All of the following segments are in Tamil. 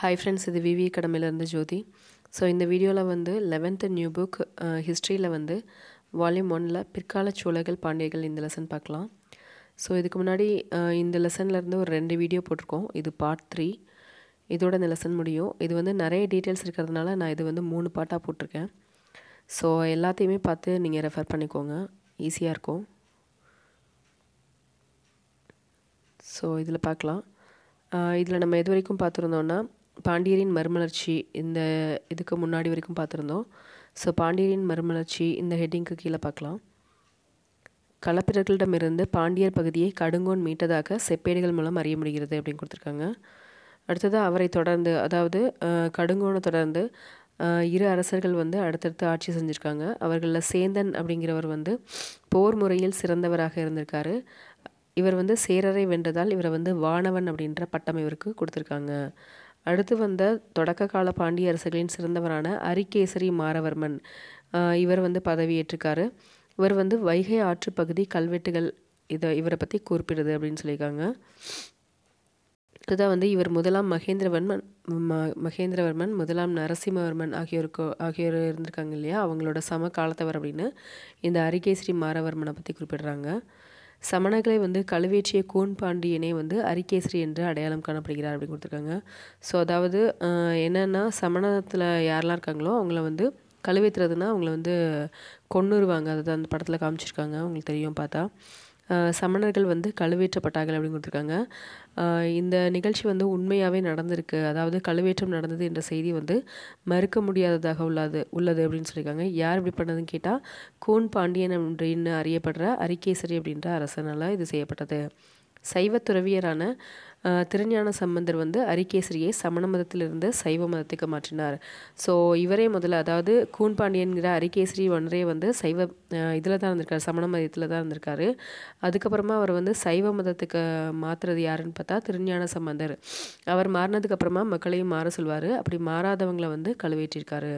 ஹாய் ஃப்ரெண்ட்ஸ் இது விவி கடமையிலேருந்து ஜோதி. ஸோ இந்த வீடியோவில் வந்து லெவன்த்து நியூ புக் ஹிஸ்ட்ரியில் வந்து வால்யூம் ஒனில் பிற்கால சோழர்கள் பாண்டியர்கள் இந்த லெசன் பார்க்கலாம். ஸோ இதுக்கு முன்னாடி uh, இந்த லெசன்லேருந்து ஒரு ரெண்டு வீடியோ போட்டிருக்கோம். இது பார்ட் த்ரீ இதோட இந்த லெசன் முடியும். இது வந்து நிறைய டீட்டெயில்ஸ் இருக்கிறதுனால நான் இது வந்து மூணு பார்ட்டாக போட்டிருக்கேன். ஸோ எல்லாத்தையுமே பார்த்து நீங்கள் ரெஃபர் பண்ணிக்கோங்க. ஈஸியாக இருக்கும். ஸோ இதில் பார்க்கலாம். Uh, இதில் நம்ம எது வரைக்கும் பார்த்துருந்தோன்னா பாண்டியரின் மறுமலர்ச்சி இந்த இதுக்கு முன்னாடி வரைக்கும் பார்த்துருந்தோம். ஸோ பாண்டியரின் மறுமலர்ச்சி இந்த ஹெட்டிங்க்கு கீழே பார்க்கலாம். களப்பிரர்களிடமிருந்து பாண்டியர் பகுதியை கடுங்கோன் மீட்டதாக செப்பேடுகள் மூலம் அறிய முடிகிறது அப்படின்னு கொடுத்துருக்காங்க. அடுத்தது அவரை தொடர்ந்து அதாவது கடுங்கோனை தொடர்ந்து இரு அரசர்கள் வந்து அடுத்தடுத்து ஆட்சி செஞ்சுருக்காங்க. அவர்களில் சேந்தன் அப்படிங்கிறவர் வந்து போர் முறையில் சிறந்தவராக இருந்திருக்காரு. இவர் வந்து சேரரை வென்றதால் இவரை வந்து வானவன் அப்படின்ற பட்டம் இவருக்கு கொடுத்துருக்காங்க. அடுத்து வந்த தொடக்க கால பாண்டிய அரசர்களின் சிறந்தவரான அரிகேசரி மாரவர்மன். இவர் வந்து பதவியேற்றிருக்காரு. இவர் வந்து வைகை ஆற்று பகுதி கல்வெட்டுகள் இதை இவரை பற்றி குறிப்பிடுது அப்படின்னு சொல்லியிருக்காங்க. இதுதான் வந்து இவர் முதலாம் மகேந்திரவர்மன் ம- மகேந்திரவர்மன் முதலாம் நரசிம்மவர்மன் ஆகியோருக்கு ஆகியோர் இருந்திருக்காங்க இல்லையா? அவங்களோட சம காலத்தவர் அப்படின்னு இந்த அரிகேசரி மாரவர்மனை பற்றி குறிப்பிடுறாங்க. சமணர்களை வந்து கழுவேற்றிய கூன் பாண்டியனே வந்து அரிகேசரி என்று அடையாளம் காணப்படுகிறார் அப்படின்னு கொடுத்துருக்காங்க. ஸோ அதாவது என்னென்னா சமணத்தில் யாரெல்லாம் இருக்காங்களோ அவங்கள வந்து கழுவேற்றுறதுன்னா அவங்கள வந்து கொன்னுருவாங்க. அதுதான் அந்த படத்தில் காமிச்சிருக்காங்க. உங்களுக்கு தெரியும் பார்த்தா. சமணர்கள் வந்து கழுவேற்றப்பட்டார்கள் அப்படின்னு கொடுத்துருக்காங்க. இந்த நிகழ்ச்சி வந்து உண்மையாகவே நடந்திருக்கு. அதாவது கழுவேற்றம் நடந்தது என்ற செய்தி வந்து மறுக்க முடியாததாக உள்ளது உள்ளது அப்படின்னு சொல்லியிருக்காங்க. யார் இப்படி பண்ணதுன்னு கேட்டால் கூன் பாண்டியன் அப்படின்னு அறியப்படுற அரிகேசரி அப்படின்ற அரசனால் இது செய்யப்பட்டது. சைவ துறவியரான திருஞான சம்பந்தர் வந்து அரிகேசரியை சமண மதத்திலிருந்து சைவ மதத்துக்கு மாற்றினார். ஸோ இவரே முதல்ல அதாவது கூன் பாண்டியன்கிற அரிகேசரி ஒன்றே வந்து சைவ இதில் தான் இருந்திருக்காரு சமண மதத்தில் தான் இருந்திருக்காரு. அதுக்கப்புறமா அவர் வந்து சைவ மதத்துக்கு மாற்றுறது யாருன்னு பார்த்தா திருஞான சம்பந்தர். அவர் மாறினதுக்கப்புறமா மக்களையும் மாற சொல்வார். அப்படி மாறாதவங்களை வந்து கழுவேற்றிருக்காரு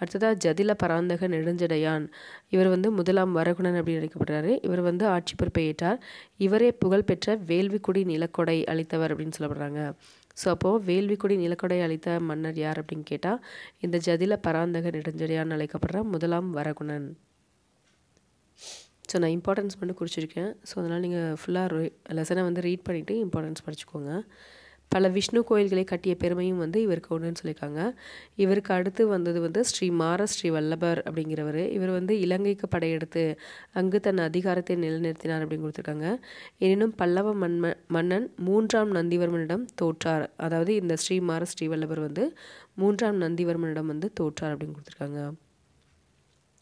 அடுத்ததாக ஜதில பராந்தக நெடுஞ்சடையான். இவர் வந்து முதலாம் வரகுணன் அப்படின்னு அழைக்கப்படுறாரு. இவர் வந்து ஆட்சி பொறுப்பை ஏற்றார். இவரே புகழ்பெற்ற வேள்விக்குடி நிலக்கொடை அளித்தவர் அப்படின்னு சொல்லப்படுறாங்க. ஸோ அப்போது வேள்விக்குடி நிலக்கொடை அளித்த மன்னர் யார் அப்படின்னு கேட்டால் இந்த ஜதில பராந்தக நெடுஞ்சடையான் அழைக்கப்படுற முதலாம் வரகுணன். ஸோ நான் இம்பார்ட்டன்ஸ் மட்டும் குறிச்சிருக்கேன். ஸோ அதனால் நீங்கள் ஃபுல்லாக லெசனை வந்து ரீட் பண்ணிவிட்டு இம்பார்ட்டன்ஸ் படிச்சுக்கோங்க. பல விஷ்ணு கோயில்களை கட்டிய பெருமையும் வந்து இவருக்கு உண்டுன்னு சொல்லியிருக்காங்க. இவருக்கு அடுத்து வந்தது வந்து ஸ்ரீ மார ஸ்ரீ வல்லபர் அப்படிங்கிறவர். இவர் வந்து இலங்கைக்கு படையெடுத்து அங்கு தன் அதிகாரத்தை நிலைநிறுத்தினார் அப்படின்னு கொடுத்துருக்காங்க. எனினும் பல்லவ மன்ம மன்னன் மூன்றாம் நந்திவர்மனிடம் தோற்றார். அதாவது இந்த ஸ்ரீ மார ஸ்ரீ வல்லபர் வந்து மூன்றாம் நந்திவர்மனிடம் வந்து தோற்றார் அப்படின்னு கொடுத்துருக்காங்க.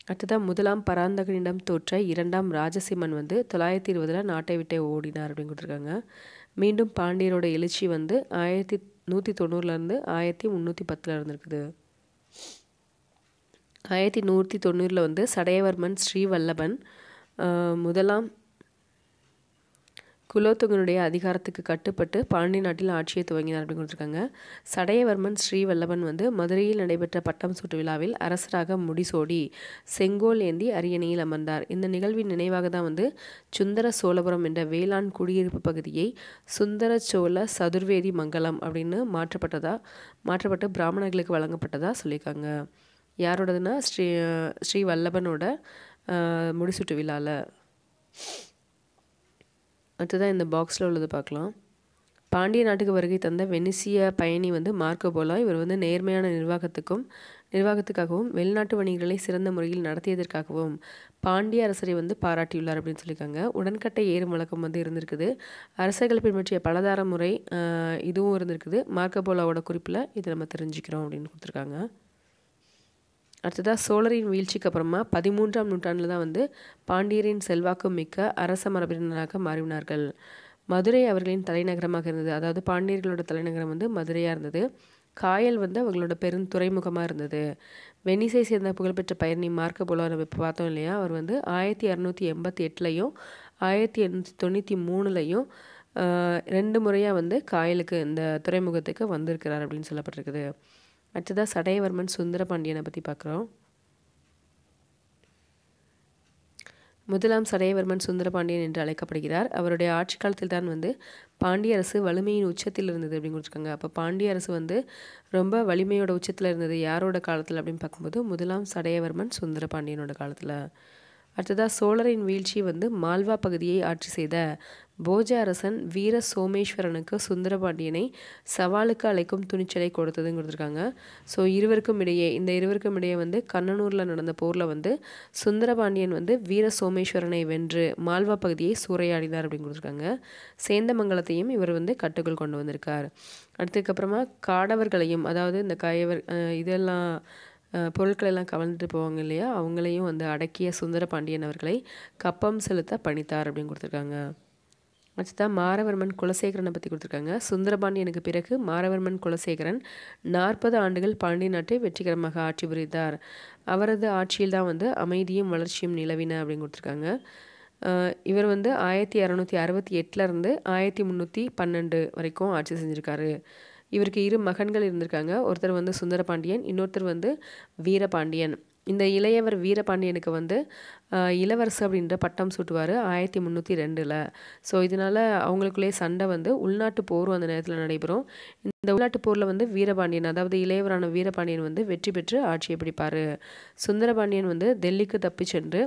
அடுத்ததாக முதலாம் பராந்தகனிடம் தோற்ற இரண்டாம் ராஜசிம்மன் வந்து தொள்ளாயிரத்தி இருபதில் நாட்டை விட்டே ஓடினார் அப்படின்னு கொடுத்துருக்காங்க. மீண்டும் பாண்டியரோட எழுச்சி வந்து ஆயிரத்தி நூற்றி தொண்ணூறுலேருந்து ஆயிரத்தி முந்நூற்றி பத்தில் இருந்திருக்குது. ஆயிரத்தி நூற்றி தொண்ணூறில் வந்து சடையவர்மன் ஸ்ரீவல்லபன் ஆஹ், முதலாம் குலோத்துங்கனுடைய அதிகாரத்துக்கு கட்டுப்பட்டு பாண்டி நாட்டில் ஆட்சியை துவங்கினார் அப்படின்னு கொடுத்துருக்காங்க. சடையவர்மன் ஸ்ரீவல்லபன் வந்து மதுரையில் நடைபெற்ற பட்டம் சூட்டு விழாவில் அரசராக முடிசோடி செங்கோல் ஏந்தி அரியணையில் அமர்ந்தார். இந்த நிகழ்வின் நினைவாக தான் வந்து சுந்தர சோழபுரம் என்ற வேளாண் குடியிருப்பு பகுதியை சுந்தர சோழ சதுர்வேதி மங்கலம் அப்படின்னு மாற்றப்பட்டதா மாற்றப்பட்டு பிராமணர்களுக்கு வழங்கப்பட்டதா சொல்லியிருக்காங்க. யாரோடதுன்னா ஸ்ரீ ஸ்ரீ வல்லபனோட ஆஹ், முடிசூட்டு விழாவில் அடுத்ததான் இந்த பாக்ஸில் உள்ளது பார்க்கலாம். பாண்டிய நாட்டுக்கு வருகை தந்த வெனிசிய பயணி வந்து மார்க்கோ போலா. இவர் வந்து நேர்மையான நிர்வாகத்துக்கும் நிர்வாகத்துக்காகவும் வெளிநாட்டு வணிகர்களை சிறந்த முறையில் நடத்தியதற்காகவும் பாண்டிய அரசரை வந்து பாராட்டியுள்ளார் அப்படின்னு சொல்லியிருக்காங்க. உடன்கட்டை ஏறும் வழக்கம் வந்து இருந்திருக்குது. அரசர்கள் பின்பற்றிய பலதார முறை இதுவும் இருந்திருக்குது. மார்க்கோபோலாவோட குறிப்பில் இதை நம்ம தெரிஞ்சுக்கிறோம் அப்படின்னு கொடுத்துருக்காங்க. அடுத்ததாக சோழரின் வீழ்ச்சிக்கு அப்புறமா பதிமூன்றாம் நூற்றாண்டில் தான் வந்து பாண்டியரின் செல்வாக்கு மிக்க அரச மரபினராக மாறினார்கள். மதுரை அவர்களின் தலைநகரமாக இருந்தது. அதாவது பாண்டியர்களோட தலைநகரம் வந்து மதுரையாக இருந்தது. காயல் வந்து அவங்களோட பெரும் துறைமுகமாக இருந்தது. வெனிசை சேர்ந்த புகழ்பெற்ற பயணி மார்க்க போலோ நம்ம இப்போ பார்த்தோம் இல்லையா? அவர் வந்து ஆயிரத்தி இரநூத்தி எண்பத்தி எட்டுலையும் ஆயிரத்தி எண்ணூற்றி தொண்ணூற்றி மூணுலையும் ரெண்டு முறையாக வந்து காயலுக்கு இந்த துறைமுகத்துக்கு வந்திருக்கிறார் அப்படின்னு சொல்லப்பட்டிருக்குது. அடுத்ததாக சடையவர்மன் சுந்தரபாண்டியனை பற்றி பார்க்குறோம் முதலாம் சடையவர்மன் சுந்தரபாண்டியன் என்று அழைக்கப்படுகிறார். அவருடைய ஆட்சி காலத்தில் தான் வந்து பாண்டிய அரசு வலிமையின் உச்சத்தில் இருந்தது அப்படின்னு கொடுத்துருக்காங்க. அப்போ பாண்டிய அரசு வந்து ரொம்ப வலிமையோட உச்சத்தில் இருந்தது யாரோட காலத்தில் அப்படின்னு பார்க்கும்போது முதலாம் சடையவர்மன் சுந்தரபாண்டியனோட காலத்தில். அடுத்ததாக சோழரின் வீழ்ச்சி வந்து மால்வா பகுதியை ஆட்சி செய்த போஜ அரசன் வீர சோமேஸ்வரனுக்கு சுந்தரபாண்டியனை சவாலுக்கு அழைக்கும் துணிச்சலை கொடுத்ததுன்னு கொடுத்துருக்காங்க. ஸோ இருவருக்கும் இடையே இந்த இருவருக்கும் இடையே வந்து கண்ணனூரில் நடந்த போரில் வந்து சுந்தரபாண்டியன் வந்து வீர சோமேஸ்வரனை வென்று மால்வா பகுதியை சூறையாடினார் அப்படின்னு கொடுத்துருக்காங்க. சேந்தமங்கலத்தையும் இவர் வந்து கட்டுக்குள் கொண்டு வந்திருக்கார். அடுத்ததுக்கப்புறமா காடவர்களையும் அதாவது இந்த கயவர் இதெல்லாம் பொருட்கள் எல்லாம் கவர்ந்துட்டு போவாங்க இல்லையா? அவங்களையும் வந்து அடக்கிய சுந்தர பாண்டியன் அவர்களை கப்பம் செலுத்த பணித்தார் அப்படின்னு கொடுத்துருக்காங்க. அடுத்ததாக மாரவர்மன் குலசேகரனை பற்றி கொடுத்துருக்காங்க. சுந்தரபாண்டியனுக்கு பிறகு மாரவர்மன் குலசேகரன். நாற்பது ஆண்டுகள் பாண்டிய நாட்டை வெற்றிகரமாக ஆட்சி புரிந்தார். அவரது ஆட்சியில் தான் வந்து அமைதியும் வளர்ச்சியும் நிலவின அப்படின்னு கொடுத்துருக்காங்க. இவர் வந்து ஆயிரத்தி இரநூத்தி அறுபத்தி எட்டுலேருந்து ஆயிரத்தி முந்நூற்றி பன்னெண்டு வரைக்கும் ஆட்சி செஞ்சுருக்காரு. இவருக்கு இரு மகன்கள் இருந்திருக்காங்க. ஒருத்தர் வந்து சுந்தரபாண்டியன் இன்னொருத்தர் வந்து வீரபாண்டியன். இந்த இளையவர் வீரபாண்டியனுக்கு வந்து இளவரசு அப்படின்ற பட்டம் சூட்டுவார் ஆயிரத்தி முந்நூற்றி ரெண்டில். ஸோ இதனால் அவங்களுக்குள்ளே சண்டை வந்து உள்நாட்டு போரும் அந்த நேரத்தில் நடைபெறும். இந்த உள்நாட்டு போரில் வந்து வீரபாண்டியன் அதாவது இளையவரான வீரபாண்டியன் வந்து வெற்றி பெற்று ஆட்சியை பிடிப்பார். சுந்தரபாண்டியன் வந்து டெல்லிக்கு தப்பி சென்று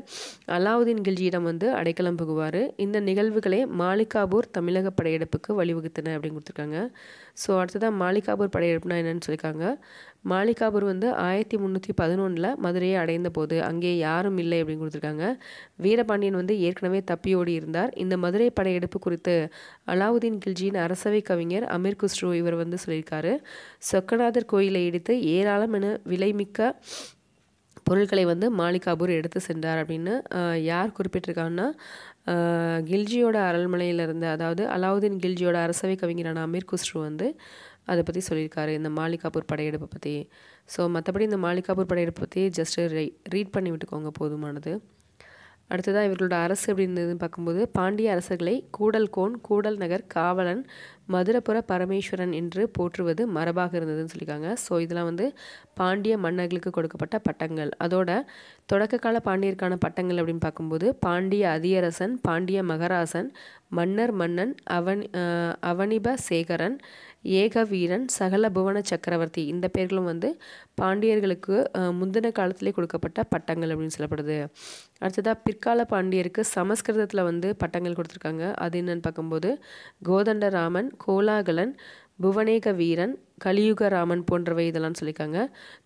அலாவுதீன் கில்ஜியிடம் வந்து அடைக்கலம் புகுவார். இந்த நிகழ்வுகளே மாலிகாபூர் தமிழக படையெடுப்புக்கு வழிவகுத்தன அப்படின்னு கொடுத்துருக்காங்க. ஸோ அடுத்ததாக மாலிகாபூர் படையெடுப்புனா என்னன்னு சொல்லியிருக்காங்க. மாலிகாபூர் வந்து ஆயிரத்தி முந்நூற்றி பதினொன்றில் மதுரையை அடைந்த போது அங்கே யாரும் இல்லை அப்படின்னு கொடுத்துருக்காங்க. வீரபாண்டியன் வந்து ஏற்கனவே தப்பியோடி இருந்தார். இந்த மதுரை படையெடுப்பு குறித்து அலாவுதீன் கில்ஜியின் அரசவை கவிஞர் அமீர் குஸ்ரு இவர் வந்து சொல்லியிருக்காரு. சொக்கநாதர் கோயிலை இடித்து ஏராளம் என விலைமிக்க பொருட்களை வந்து மாலிகாபூர் எடுத்து சென்றார் அப்படின்னு யார் குறிப்பிட்டிருக்காங்கன்னா கில்ஜியோட அரண்மனையில் இருந்த அதாவது அலாவுதீன் கில்ஜியோட அரசவை கவிஞரான அமீர் குஸ்ரு வந்து அதை பற்றி சொல்லியிருக்காரு இந்த மாலிகாபூர் படையெடுப்பை பற்றி ஸோ மற்றபடி இந்த மாலிகாபூர் படையெடுப்பை பற்றி ஜஸ்ட்டு ரீட் பண்ணி விட்டுக்கோங்க போதுமானது. அடுத்ததாக இவர்களோட அரசு அப்படின்னு பார்க்கும்போது பாண்டிய அரசர்களை கூடல்கோன் கூடல் நகர் காவலன் மதுரபுர பரமேஸ்வரன் என்று போற்றுவது மரபாக இருந்ததுன்னு சொல்லியிருக்காங்க. ஸோ இதெல்லாம் வந்து பாண்டிய மன்னர்களுக்கு கொடுக்கப்பட்ட பட்டங்கள். அதோட தொடக்க கால பாண்டியருக்கான பட்டங்கள் அப்படின்னு பார்க்கும்போது பாண்டிய அதியரசன் பாண்டிய மகராசன் மன்னர் மன்னன் அவன் அவனிப சேகரன் ஏக வீரன் சகல புவன சக்கரவர்த்தி. இந்த பேர்களும் வந்து பாண்டியர்களுக்கு முந்தின காலத்திலே கொடுக்கப்பட்ட பட்டங்கள் அப்படின்னு சொல்லப்படுது. அடுத்ததாக பிற்கால பாண்டியருக்கு சமஸ்கிருதத்தில் வந்து பட்டங்கள் கொடுத்துருக்காங்க. அது என்னன்னு பார்க்கும்போது கோதண்டராமன் கோலாகலன் புவனேக வீரன் கலியுக ராமன் போன்றவை இதெல்லாம் சொல்லியிருக்காங்க.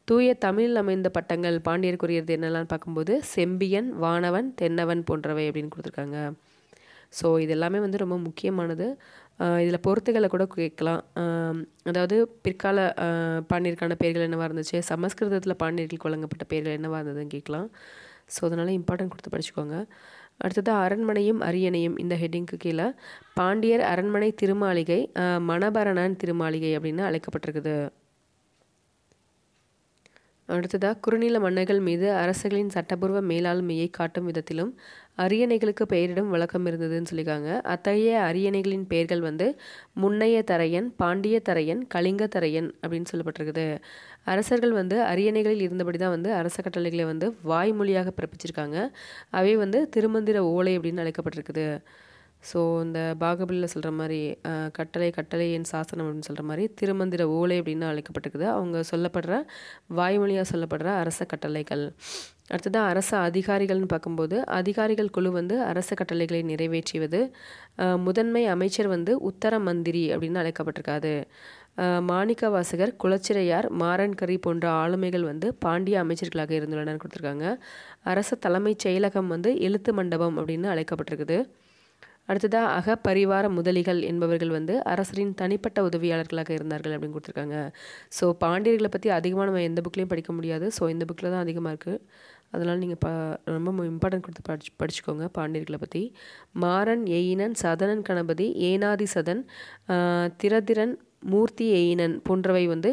தூய தமிழில் அமைந்த பட்டங்கள் பாண்டியருக்குரியது என்னெல்லாம் பார்க்கும்போது செம்பியன் வானவன் தென்னவன் போன்றவை அப்படின்னு கொடுத்துருக்காங்க. ஸோ இது எல்லாமே வந்து ரொம்ப முக்கியமானது. இதில் பொருத்துகளை கூட கேட்கலாம். அதாவது பிற்கால பாண்டியருக்கான பெயர்கள் என்னவாக இருந்துச்சு? சமஸ்கிருதத்தில் பாண்டியர்களுக்கு வழங்கப்பட்ட பெயர்கள் என்னவாக இருந்ததுன்னு கேட்கலாம். ஸோ அதனால் இம்பார்ட்டன்ட் கொடுத்து படிச்சுக்கோங்க. அடுத்தது அரண்மனையும் அரியணையும் இந்த ஹெட்டிங்க்கு கீழே. பாண்டியர் அரண்மனை திருமாளிகை மணபரணன் திருமாளிகை அப்படின்னு அழைக்கப்பட்டிருக்குது. அடுத்ததாக குறுநில மன்னர்கள் மீது அரசுகளின் சட்டபூர்வ மேலாண்மையை காட்டும் விதத்திலும் அரியணைகளுக்கு பெயரிடும் வழக்கம் இருந்ததுன்னு சொல்லியிருக்காங்க. அத்தகைய அரியணைகளின் பெயர்கள் வந்து முன்னைய தரையன் பாண்டிய தரையன் கலிங்க தரையன் அப்படின்னு சொல்லப்பட்டிருக்குது. அரசர்கள் வந்து அரியணைகளில் இருந்தபடி தான் வந்து அரச கட்டளைகளை வந்து வாய்மொழியாக பிறப்பிச்சிருக்காங்க. அவை வந்து திருமந்திர ஓலை அப்படின்னு அழைக்கப்பட்டிருக்குது. ஸோ இந்த பாகபலியில் சொல்கிற மாதிரி கட்டளை கட்டளை என் சாசனம் அப்படின்னு சொல்கிற மாதிரி திருமந்திர ஓலை அப்படின்னு அழைக்கப்பட்டிருக்குது. அவங்க சொல்லப்படுற வாய்மொழியாக சொல்லப்படுற அரச கட்டளைகள். அடுத்ததாக அரச அதிகாரிகள்னு பார்க்கும்போது அதிகாரிகள் குழு வந்து அரச கட்டளைகளை நிறைவேற்றுவது முதன்மை அமைச்சர் வந்து உத்தர மந்திரி அப்படின்னு அழைக்கப்பட்டிருக்காது. மாணிக்க வாசகர் குலச்சிறையார் மாறன்கரி போன்ற ஆளுமைகள் வந்து பாண்டிய அமைச்சர்களாக இருந்துள்ளனர் கொடுத்துருக்காங்க. அரச தலைமைச் செயலகம் வந்து எழுத்து மண்டபம் அப்படின்னு அழைக்கப்பட்டிருக்குது. அடுத்ததாக அகப்பரிவார முதலிகள் என்பவர்கள் வந்து அரசரின் தனிப்பட்ட உதவியாளர்களாக இருந்தார்கள் அப்படின்னு கொடுத்துருக்காங்க. ஸோ பாண்டியர்களை பற்றி அதிகமாக நம்ம எந்த புக்லேயும் படிக்க முடியாது. ஸோ இந்த புக்கில் தான் அதிகமாக இருக்குது அதனால் நீங்கள் ப ரொம்ப இம்பார்ட்டன்ட் கொடுத்து படிச்சு படிச்சுக்கோங்க பாண்டியர்களை பற்றி மாறன் எயினன் சதனன் கணபதி ஏனாதி சதன் திரதிரன் மூர்த்தி எயினன் போன்றவை வந்து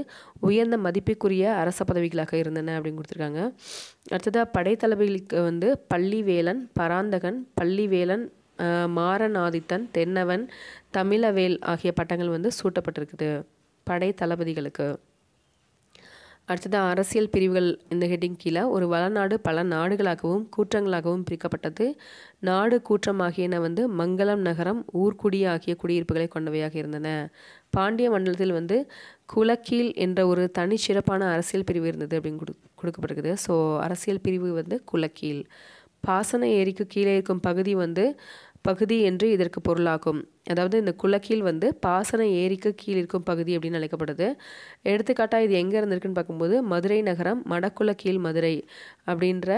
உயர்ந்த மதிப்புக்குரிய அரச பதவிகளாக இருந்தன அப்படின்னு கொடுத்துருக்காங்க. அடுத்ததாக படைத்தளபதிகளுக்கு வந்து பள்ளிவேலன் பராந்தகன் பள்ளிவேலன் மாரநாதித்தன் தென்னவன் தமிழவேல் ஆகிய பட்டங்கள் வந்து சூட்டப்பட்டிருக்குது படை தளபதிகளுக்கு. அடுத்தது அரசியல் பிரிவுகள் இந்த ஹெட்டிங் கீழே. ஒரு வளநாடு பல நாடுகளாகவும் கூற்றங்களாகவும் பிரிக்கப்பட்டது. நாடு கூற்றம் ஆகியன வந்து மங்களம் நகரம் ஊர்க்குடி ஆகிய குடியிருப்புகளை கொண்டவையாக இருந்தன. பாண்டிய மண்டலத்தில் வந்து குலக்கீழ் என்ற ஒரு தனி சிறப்பான அரசியல் பிரிவு இருந்தது அப்படின்னு கொடு கொடுக்கப்பட்டிருக்குது ஸோ அரசியல் பிரிவு வந்து குலக்கீழ். பாசன ஏரிக்கு கீழே இருக்கும் பகுதி வந்து பகுதி என்று இதற்கு பொருளாகும். அதாவது இந்த குலக்கீழ் வந்து பாசன ஏரிக்கு கீழ் இருக்கும் பகுதி அப்படின்னு அழைக்கப்படுது. எடுத்துக்காட்டாக இது எங்கே இருந்திருக்குன்னு பார்க்கும்போது மதுரை நகரம் மடக்குல கீழ் மதுரை அப்படின்ற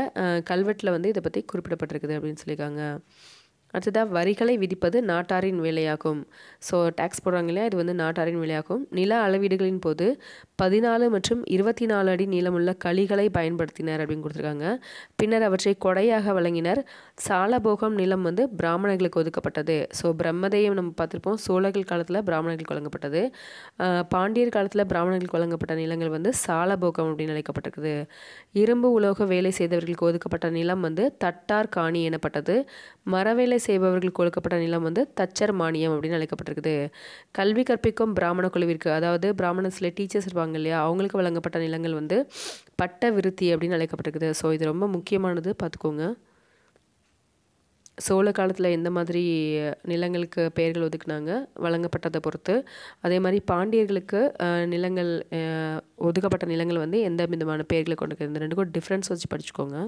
கல்வெட்டில் வந்து இதை பற்றி குறிப்பிடப்பட்டிருக்குது அப்படின்னு சொல்லியிருக்காங்க. அடுத்ததாக வரிகளை விதிப்பது நாட்டாரின் வேலையாகும். ஸோ டேக்ஸ் போடுறாங்க இல்லையா? இது வந்து நாட்டாரின் வேலையாகும். நில அளவீடுகளின் போது பதினாலு மற்றும் இருபத்தி நாலு அடி நீளமுள்ள களிகளை பயன்படுத்தினர் அப்படின்னு கொடுத்துருக்காங்க. பின்னர் அவற்றை கொடையாக வழங்கினர். சாலபோகம் நிலம் வந்து பிராமணர்களுக்கு ஒதுக்கப்பட்டது. ஸோ பிரம்மதேயம் நம்ம பார்த்துருப்போம். சோழர்கள் காலத்தில் பிராமணர்களுக்கு வழங்கப்பட்டது. பாண்டியர் காலத்தில் பிராமணர்களுக்கு வழங்கப்பட்ட நிலங்கள் வந்து சாலபோகம் அப்படின்னு அழைக்கப்பட்டிருக்குது. இரும்பு உலோக வேலை செய்தவர்களுக்கு ஒதுக்கப்பட்ட நிலம் வந்து தட்டார் காணி எனப்பட்டது. மரவேலை செய்பவர்களுக்கு கொடுக்கப்பட்ட நிலம் வந்து தச்சர் மானியம் அப்படின்னு அழைக்கப்பட்டிருக்குது. கல்வி கற்பிக்கும் பிராமண குழுவிற்கு அதாவது பிராமணஸில் டீச்சர்ஸ் இருப்பாங்க இல்லையா அவங்களுக்கு வழங்கப்பட்ட நிலங்கள் வந்து பட்ட விருத்தி அப்படின்னு அழைக்கப்பட்டிருக்குது. ஸோ இது ரொம்ப முக்கியமானது பார்த்துக்கோங்க. சோழ காலத்தில் எந்த மாதிரி நிலங்களுக்கு பெயர்கள் ஒதுக்குனாங்க வழங்கப்பட்டதை பொறுத்து. அதே மாதிரி பாண்டியர்களுக்கு நிலங்கள் ஒதுக்கப்பட்ட நிலங்கள் வந்து எந்த விதமான பெயர்களை கொண்டு இந்த ரெண்டுக்கும் டிஃப்ரென்ஸ் வச்சு படிச்சுக்கோங்க.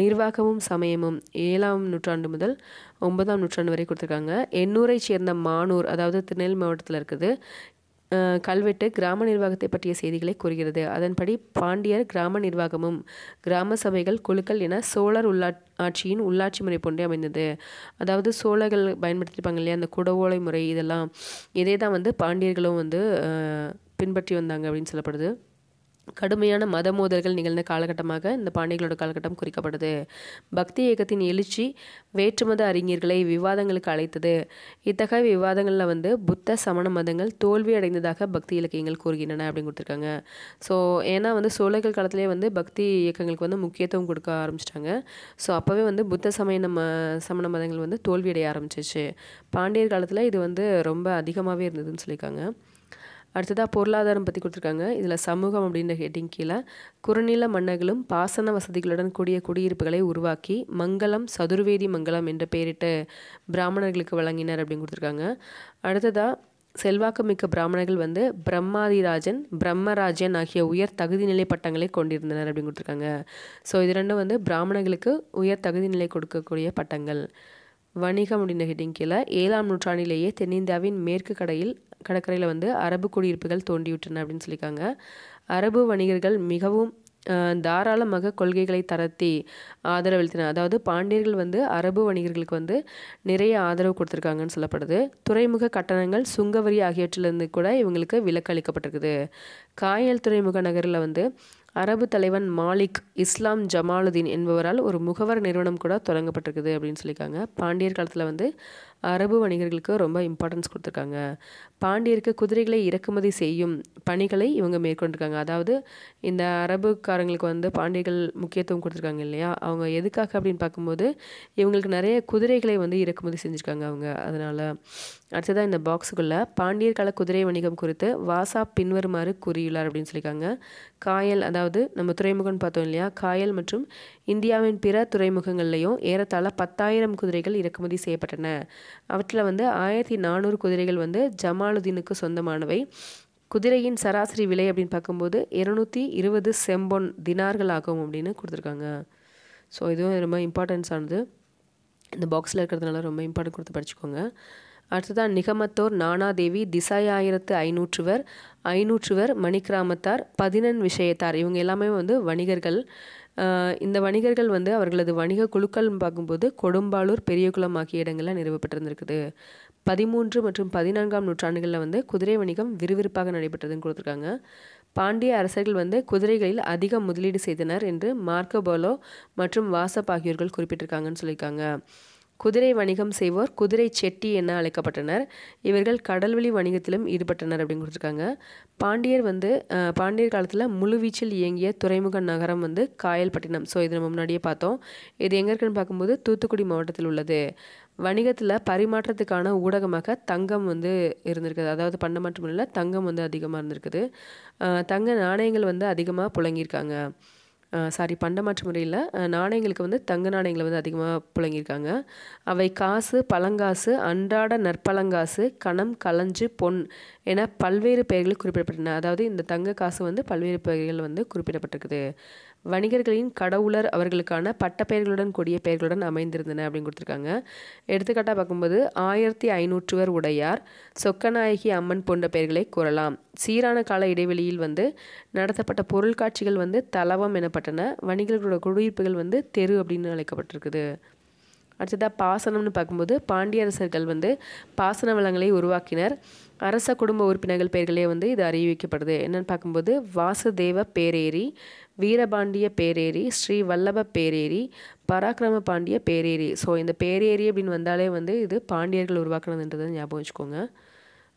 நிர்வாகமும் சமயமும் ஏழாம் நூற்றாண்டு முதல் ஒன்பதாம் நூற்றாண்டு வரை கொடுத்துருக்காங்க. எண்ணூரை சேர்ந்த மானூர் அதாவது திருநெல் மாவட்டத்தில் இருக்குது கல்வெட்டு கிராம நிர்வாகத்தை பற்றிய செய்திகளை கூறுகிறது. அதன்படி பாண்டியர் கிராம நிர்வாகமும் கிராம சபைகள் குழுக்கள் என சோழர் உள்ளா ஆட்சியின் உள்ளாட்சி முறை போன்றே அமைந்தது. அதாவது சோழர்கள் பயன்படுத்தியிருப்பாங்க இல்லையா அந்த குடவோலை முறை இதெல்லாம். இதே தான் வந்து பாண்டியர்களும் வந்து பின்பற்றி வந்தாங்க அப்படின்னு சொல்லப்படுது. கடுமையான மத மோதல்கள் நிகழ்ந்த காலகட்டமாக இந்த பாண்டியர்களோட காலகட்டம் குறிக்கப்படுது. பக்தி இயக்கத்தின் எழுச்சி வேற்றுமத அறிஞர்களை விவாதங்களுக்கு அழைத்தது. இத்தகைய விவாதங்களில் வந்து புத்த சமண மதங்கள் தோல்வி அடைந்ததாக பக்தி இலக்கியங்கள் கூறுகின்றன அப்படின்னு கொடுத்துருக்காங்க. ஸோ ஏன்னா வந்து சோழர்கள் காலத்திலே வந்து பக்தி இயக்கங்களுக்கு வந்து முக்கியத்துவம் கொடுக்க ஆரம்பிச்சிட்டாங்க. ஸோ அப்போவே வந்து புத்த சமய நம்ம சமண மதங்கள் வந்து தோல்வி அடைய ஆரம்பிச்சிச்சு. பாண்டியர் காலத்தில் இது வந்து ரொம்ப அதிகமாகவே இருந்ததுன்னு சொல்லியிருக்காங்க. அடுத்ததாக பொருளாதாரம் பற்றி கொடுத்துருக்காங்க. இதில் சமூகம் அப்படின்ற ஹெட்டிங் கீழே குறுநில மன்னர்களும் பாசன வசதிகளுடன் கூடிய குடியிருப்புகளை உருவாக்கி மங்களம் சதுர்வேதி மங்கலம் என்ற பெயரிட்டு பிராமணர்களுக்கு வழங்கினர் அப்படின்னு கொடுத்துருக்காங்க. அடுத்ததாக செல்வாக்குமிக்க பிராமணர்கள் வந்து பிரம்மாதிராஜன் பிரம்மராஜன் ஆகிய உயர் தகுதி நிலை பட்டங்களை கொண்டிருந்தனர் அப்படின்னு கொடுத்துருக்காங்க. ஸோ இது ரெண்டும் வந்து பிராமணர்களுக்கு உயர் தகுதி நிலை கொடுக்கக்கூடிய பட்டங்கள். வணிகம் அப்படின்ற ஹெட்டிங் கீழே ஏழாம் நூற்றாண்டிலேயே தென்னிந்தியாவின் மேற்கு கடையில் கடற்கரையில் வந்து அரபு குடியிருப்புகள் தோண்டிவிட்டன அப்படின்னு சொல்லியிருக்காங்க. அரபு வணிகர்கள் மிகவும் தாராளமாக கொள்கைகளை தரத்தி ஆதரவளித்தனர் அதாவது பாண்டியர்கள் வந்து அரபு வணிகர்களுக்கு வந்து நிறைய ஆதரவு கொடுத்துருக்காங்கன்னு சொல்லப்படுது. துறைமுக கட்டணங்கள் சுங்கவரி ஆகியவற்றிலிருந்து கூட இவங்களுக்கு விலக்கு அளிக்கப்பட்டிருக்குது. காயல் துறைமுக நகரில் வந்து அரபு தலைவன் மாலிக் இஸ்லாம் ஜமாலுதீன் என்பவரால் ஒரு முகவர் நிறுவனம் கூட தொடங்கப்பட்டிருக்குது அப்படின்னு சொல்லியிருக்காங்க. பாண்டியர் காலத்தில் வந்து அரபு வணிகர்களுக்கு ரொம்ப இம்பார்ட்டன்ஸ் கொடுத்துருக்காங்க. பாண்டியருக்கு குதிரைகளை இறக்குமதி செய்யும் பணிகளை இவங்க மேற்கொண்டிருக்காங்க. அதாவது இந்த அரபுக்காரங்களுக்கு வந்து பாண்டியர்கள் முக்கியத்துவம் கொடுத்துருக்காங்க இல்லையா? அவங்க எதுக்காக அப்படின்னு பார்க்கும்போது இவங்களுக்கு நிறைய குதிரைகளை வந்து இறக்குமதி செஞ்சுருக்காங்க அவங்க. அதனால் அடுத்ததாக இந்த பாக்ஸுக்குள்ளே பாண்டியர் கால குதிரை வணிகம் குறித்து வாசா பின்வருமாறு கூறியுள்ளார் அப்படின்னு சொல்லியிருக்காங்க. காயல் அதாவது நம்ம துறைமுகம்னு பார்த்தோம் இல்லையா? காயல் மற்றும் இந்தியாவின் பிற துறைமுகங்கள்லையும் ஏறத்தாழ பத்தாயிரம் குதிரைகள் இறக்குமதி செய்யப்பட்டன. அவற்றில் வந்து ஆயிரத்தி நானூறு குதிரைகள் வந்து ஜமாலுதீனுக்கு சொந்தமானவை. குதிரையின் சராசரி விலை அப்படின்னு பார்க்கும்போது இருநூற்றி இருபது செம்பொன் தினார்கள் ஆகும் அப்படின்னு கொடுத்துருக்காங்க. ஸோ இதுவும் ரொம்ப இம்பார்ட்டன்ஸ் ஆனது. இந்த பாக்ஸில் இருக்கிறதுனால ரொம்ப இம்பார்ட்டன்ட் கொடுத்து படிச்சுக்கோங்க. அடுத்ததான் நிகமத்தோர் நானாதேவி திசாயாயிரத்து ஐநூற்றுவர் ஐநூற்றுவர் மணிக்கிராமத்தார் பதினெண் விஷயத்தார். இவங்க எல்லாமே வந்து வணிகர்கள். இந்த வணிகர்கள் வந்து அவர்களது வணிக குழுக்கள் பார்க்கும்போது கொடும்பாளூர் பெரியகுளம் ஆகிய இடங்களில் நிறுவப்பட்டிருந்திருக்குது. பதிமூன்று மற்றும் பதினான்காம் நூற்றாண்டுகளில் வந்து குதிரை வணிகம் விறுவிறுப்பாக நடைபெற்றதுன்னு கொடுத்துருக்காங்க. பாண்டிய அரசர்கள் வந்து குதிரைகளில் அதிக முதலீடு செய்தனர் என்று மார்க்கோபோலோ மற்றும் வாசப் ஆகியோர்கள் குறிப்பிட்டிருக்காங்கன்னு சொல்லியிருக்காங்க. குதிரை வணிகம் செய்வோர் குதிரை செட்டி என அழைக்கப்பட்டனர். இவர்கள் கடல்வழி வணிகத்திலும் ஈடுபட்டனர் அப்படின்னு கொடுத்துருக்காங்க. பாண்டியர் வந்து பாண்டியர் காலத்தில் முழுவீச்சில் இயங்கிய துறைமுக நகரம் வந்து காயல்பட்டினம். ஸோ இது நம்ம முன்னாடியே பார்த்தோம். இது எங்கே இருக்குன்னு பார்க்கும்போது தூத்துக்குடி மாவட்டத்தில் உள்ளது. வணிகத்தில் பரிமாற்றத்துக்கான ஊடகமாக தங்கம் வந்து இருந்திருக்குது. அதாவது பண்டமாற்றம் இல்லை தங்கம் வந்து அதிகமாக இருந்திருக்குது. தங்க நாணயங்கள் வந்து அதிகமாக புழங்கியிருக்காங்க. சாரி பண்டமாற்று முறையில் நாணயங்களுக்கு வந்து தங்க நாணயங்களை வந்து அதிகமாக புழங்கியிருக்காங்க. அவை காசு பழங்காசு அன்றாட நற்பழங்காசு கணம் களஞ்சு பொன் என பல்வேறு பெயர்களில் குறிப்பிடப்பட்டன. அதாவது இந்த தங்க காசு வந்து பல்வேறு பெயர்கள் வந்து குறிப்பிடப்பட்டிருக்குது. வணிகர்களின் கடவுளர் அவர்களுக்கான பட்டப்பெயர்களுடன் கூடிய பெயர்களுடன் அமைந்திருந்தன அப்படின்னு கொடுத்துருக்காங்க. எடுத்துக்காட்டாக பார்க்கும்போது ஆயிரத்தி ஐநூற்றுவர் உடையார் சொக்கநாயகி அம்மன் போன்ற பெயர்களை கூறலாம். சீரான கால இடைவெளியில் வந்து நடத்தப்பட்ட பொருட்காட்சிகள் வந்து தலவம் எனப்பட்டன. வணிகர்களோட குடியிருப்புகள் வந்து தெரு அப்படின்னு அழைக்கப்பட்டிருக்குது. அடுத்ததாக பாசனம்னு பார்க்கும்போது பாண்டிய அரசர்கள் வந்து பாசன வளங்களை உருவாக்கினர். அரச குடும்ப உறுப்பினர்கள் பெயர்களே வந்து இது அறிவிக்கப்படுது. என்னென்னு பார்க்கும்போது வாசுதேவ பேரேரி வீரபாண்டிய பேரேரி ஸ்ரீ வல்லப பேரேரி பராக்கிரம பாண்டிய பேரேரி. ஸோ இந்த பேரேரி அப்படின்னு வந்தாலே வந்து இது பாண்டியர்கள் உருவாக்குனதுன்றதை ஞாபகம் வச்சுக்கோங்க.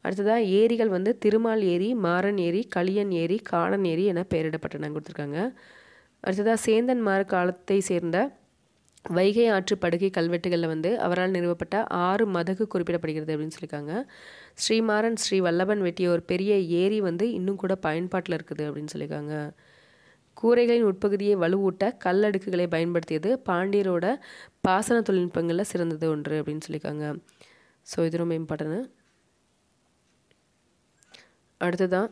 அடுத்ததாக ஏரிகள் வந்து திருமால் ஏரி மாறன் ஏரி களியன் ஏரி காடன் ஏரி என பெயரிடப்பட்டன கொடுத்துருக்காங்க. அடுத்ததாக சேந்தன் மாற காலத்தை சேர்ந்த வைகை ஆற்று படுகை கல்வெட்டுகளில் வந்து அவரால் நிறுவப்பட்ட ஆறு மதகு குறிப்பிடப்படுகிறது அப்படின்னு சொல்லியிருக்காங்க. ஸ்ரீமாறன் ஸ்ரீ வல்லபன் வெட்டிய ஒரு பெரிய ஏரி வந்து இன்னும் கூட பயன்பாட்டில் இருக்குது அப்படின்னு சொல்லியிருக்காங்க. கூரைகளின் உட்பகுதியை வலுவூட்ட கல்லடுக்குகளை பயன்படுத்தியது பாண்டியரோட பாசன தொழில்நுட்பங்களில் சிறந்தது ஒன்று அப்படின்னு சொல்லியிருக்காங்க. ஸோ இது ரொம்ப இம்பார்ட்டன்ட் அடுத்ததான்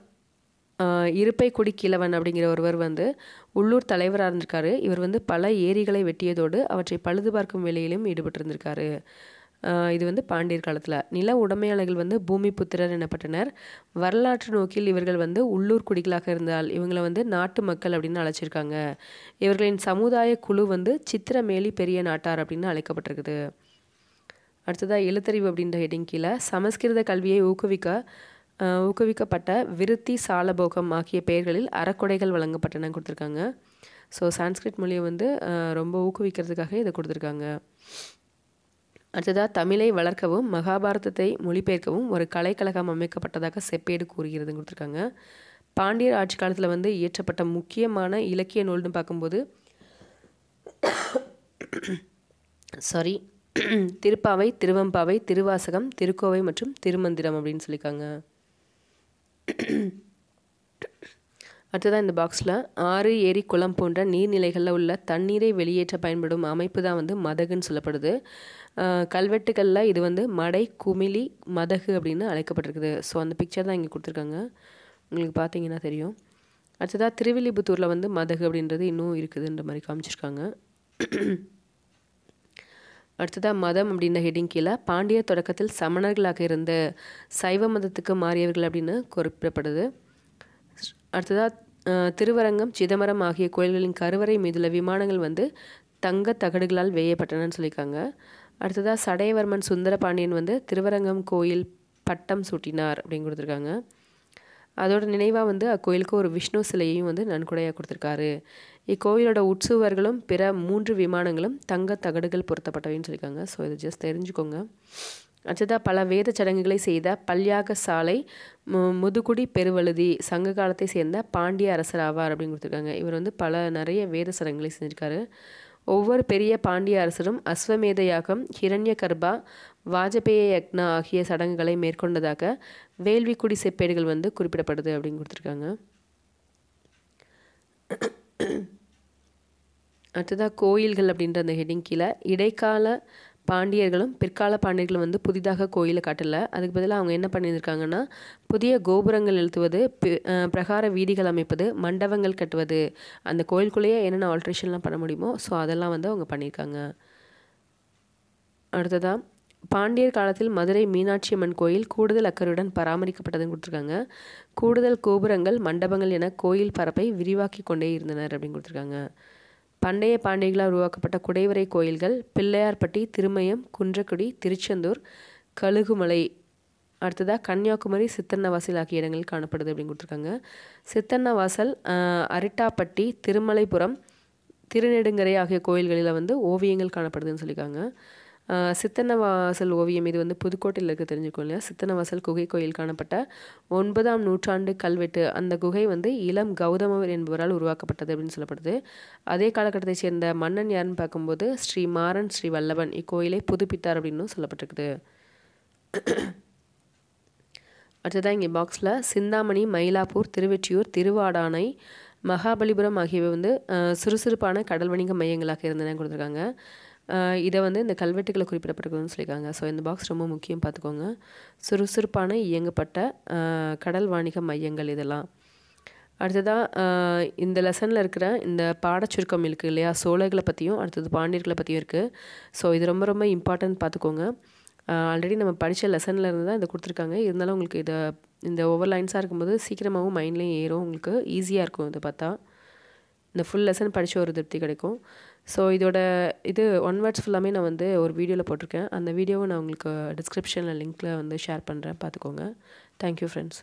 இருப்பை குடி கிழவன் அப்படிங்கிற ஒருவர் வந்து உள்ளூர் தலைவராக இருந்திருக்காரு. இவர் வந்து பல ஏரிகளை வெட்டியதோடு அவற்றை பழுது பார்க்கும் வேலையிலும் ஈடுபட்டிருந்திருக்காரு. இது வந்து பாண்டியர் காலத்தில். நில உடைமையாளர்கள் வந்து பூமி புத்திரர் எனப்பட்டனர். வரலாற்று நோக்கில் இவர்கள் வந்து உள்ளூர் குடிகளாக இருந்தால் இவங்களை வந்து நாட்டு மக்கள் அப்படின்னு அழைச்சிருக்காங்க. இவர்களின் சமுதாய குழு வந்து சித்திரமேலி பெரிய நாட்டார் அப்படின்னு அழைக்கப்பட்டிருக்குது. அடுத்ததாக எழுத்தறிவு அப்படின்ற ஹெட்டிங் கீழே. சமஸ்கிருத கல்வியை ஊக்குவிக்க ஊக்குவிக்கப்பட்ட விருத்தி சாலபோகம் ஆகிய பெயர்களில் அறக்கொடைகள் வழங்கப்பட்டன கொடுத்துருக்காங்க. ஸோ சான்ஸ்கிரிட் மொழியை வந்து ரொம்ப ஊக்குவிக்கிறதுக்காக இதை கொடுத்துருக்காங்க. அடுத்ததாக தமிழை வளர்க்கவும் மகாபாரதத்தை மொழிபெயர்க்கவும் ஒரு கலைக்கழகம் அமைக்கப்பட்டதாக செப்பேடு கூறுகிறது கொடுத்துருக்காங்க. பாண்டியர் ஆட்சி காலத்தில் வந்து இயற்றப்பட்ட முக்கியமான இலக்கிய நூல்னு பார்க்கும்போது சாரி திருப்பாவை திருவம்பாவை திருவாசகம் திருக்கோவை மற்றும் திருமந்திரம் அப்படின்னு சொல்லியிருக்காங்க. அடுத்ததாக இந்த பாக்ஸில் ஆறு ஏரி குளம் போன்ற நீர்நிலைகளில் உள்ள தண்ணீரை வெளியேற்ற பயன்படும் அமைப்பு தான் வந்து மதகுன்னு சொல்லப்படுது. கல்வெட்டுகளில் இது வந்து மடை குமிழி மதகு அப்படின்னு அழைக்கப்பட்டிருக்குது. ஸோ அந்த பிக்சர் தான் இங்கே கொடுத்துருக்காங்க. உங்களுக்கு பார்த்தீங்கன்னா தெரியும். அடுத்ததாக திருவில்லிபுத்தூரில் வந்து மதகு அப்படின்றது இன்னும் இருக்குதுன்ற மாதிரி காமிச்சிருக்காங்க. அடுத்ததாக மதம் அப்படின்ற ஹெட்டிங் கீழே பாண்டிய தொடக்கத்தில் சமணர்களாக இருந்த சைவ மதத்துக்கு மாறியவர்கள் அப்படின்னு குறிப்பிடப்படுது. அடுத்ததாக திருவரங்கம் சிதம்பரம் ஆகிய கோயில்களின் கருவறை மீதுள்ள விமானங்கள் வந்து தங்க தகடுகளால் வேயப்பட்டனன்னு சொல்லியிருக்காங்க. அடுத்ததாக சடையவர்மன் சுந்தரபாண்டியன் வந்து திருவரங்கம் கோயில் பட்டம் சூட்டினார் அப்படின்னு கொடுத்துருக்காங்க. அதோட நினைவாக வந்து அக்கோயிலுக்கு ஒரு விஷ்ணு சிலையையும் வந்து நன்கொடையாக கொடுத்துருக்காரு. இக்கோயிலோட உற்சுவர்களும் பிற மூன்று விமானங்களும் தங்க தகடுகள் பொருத்தப்பட்டவைன்னு சொல்லியிருக்காங்க. ஸோ இது ஜஸ்ட் தெரிஞ்சுக்கோங்க. அடுத்ததாக பல வேத சடங்குகளை செய்த பல்யாக சாலை முதுகுடி பெருவழுதி சங்க காலத்தை சேர்ந்த பாண்டிய அரசர் ஆவார் அப்படின்னு கொடுத்துருக்காங்க. இவர் வந்து பல நிறைய வேத சடங்குகளை செஞ்சுருக்காரு. ஒவ்வொரு பெரிய பாண்டிய அரசரும் அஸ்வமேத யாகம் ஹிரண்ய கர்பா வாஜபேய யக்னா ஆகிய சடங்குகளை மேற்கொண்டதாக வேள்விக்குடி செப்பேடுகள் வந்து குறிப்பிடப்படுது அப்படின்னு கொடுத்துருக்காங்க. அடுத்ததாக கோயில்கள் அப்படின்ற அந்த ஹெட்டிங் கீழே இடைக்கால பாண்டியர்களும் பிற்கால பாண்டியர்களும் வந்து புதிதாக கோயிலை கட்டலை. அதுக்கு பதிலாக அவங்க என்ன பண்ணியிருக்காங்கன்னா புதிய கோபுரங்கள் எழுத்துவது பிரகார வீதிகள் அமைப்பது மண்டபங்கள் கட்டுவது அந்த கோயிலுக்குள்ளேயே என்னென்ன ஆல்ட்ரேஷன்லாம் பண்ண முடியுமோ ஸோ அதெல்லாம் வந்து அவங்க பண்ணியிருக்காங்க. அடுத்ததாக பாண்டியர் காலத்தில் மதுரை மீனாட்சி அம்மன் கோயில் கூடுதல் அக்கறையுடன் பராமரிக்கப்பட்டதுன்னு கொடுத்துருக்காங்க. கூடுதல் கோபுரங்கள் மண்டபங்கள் என கோயில் பரப்பை விரிவாக்கி கொண்டே இருந்தனர் அப்படின்னு கொடுத்துருக்காங்க. பண்டைய பாண்டியர்களால் உருவாக்கப்பட்ட குடைவரை கோயில்கள் பிள்ளையார்பட்டி திருமயம் குன்றக்குடி திருச்செந்தூர் கழுகுமலை அடுத்ததாக கன்னியாகுமரி சித்தன்னவாசல் ஆகிய இடங்களில் காணப்படுது அப்படின்னு கொடுத்துருக்காங்க. சித்தன்னவாசல் அரிட்டாப்பட்டி திருமலைபுரம் திருநெடுங்கரை ஆகிய கோயில்களில் வந்து ஓவியங்கள் காணப்படுதுன்னு சொல்லியிருக்காங்க. சித்தன்னவாசல் ஓவியம். இது வந்து புதுக்கோட்டையில் இருக்க தெரிஞ்சுக்கோ இல்லையா? சித்தன்னவாசல் குகை கோயில் காணப்பட்ட ஒன்பதாம் நூற்றாண்டு கல்வெட்டு. அந்த குகை வந்து இளம் கௌதமவர் என்பவரால் உருவாக்கப்பட்டது அப்படின்னு சொல்லப்படுது. அதே காலகட்டத்தை சேர்ந்த மன்னன் யாருன்னு பார்க்கும்போது ஸ்ரீ மாறன் ஸ்ரீ வல்லவன். இக்கோயிலை புதுப்பித்தார் அப்படின்னு சொல்லப்பட்டிருக்குது. அடுத்ததாக இங்கே பாக்ஸில் சிந்தாமணி மயிலாப்பூர் திருவெற்றியூர் திருவாடானை மகாபலிபுரம் ஆகியவை வந்து சுறுசுறுப்பான கடல் வணிக மையங்களாக இருந்தன கொடுத்துருக்காங்க. இதை வந்து இந்த கல்வெட்டுகளை குறிப்பிடப்பட்டிருக்குதுன்னு சொல்லியிருக்காங்க. ஸோ இந்த பாக்ஸ் ரொம்ப முக்கியம் பார்த்துக்கோங்க. சுறுசுறுப்பான இயங்கப்பட்ட கடல் வாணிக மையங்கள் இதெல்லாம். அடுத்ததாக இந்த லெசனில் இருக்கிற இந்த பாடச்சுருக்கம் இருக்குது இல்லையா? சோழர்களை பற்றியும் அடுத்தது பாண்டியர்களை பற்றியும் இருக்குது ஸோ இது ரொம்ப ரொம்ப இம்பார்ட்டன்ட் பார்த்துக்கோங்க. ஆல்ரெடி நம்ம படித்த லெசனில் இருந்து தான் இதை கொடுத்துருக்காங்க. இருந்தாலும் உங்களுக்கு இதை இந்த ஓவர் லைன்ஸாக இருக்கும்போது சீக்கிரமாகவும் மைண்ட்லேயும் ஏறும். உங்களுக்கு ஈஸியாக இருக்கும் இதை பார்த்தா. இந்த ஃபுல் லெசன் படித்த ஒரு திருப்தி கிடைக்கும். ஸோ இதோட இது ஒன் வேர்ட்ஸ் ஃபுல்லாமே நான் வந்து ஒரு வீடியோவில் போட்டிருக்கேன். அந்த வீடியோவை நான் உங்களுக்கு டிஸ்கிரிப்ஷனில் லிங்க்கில் வந்து ஷேர் பண்ணுறேன் பார்த்துக்கோங்க. Thank you friends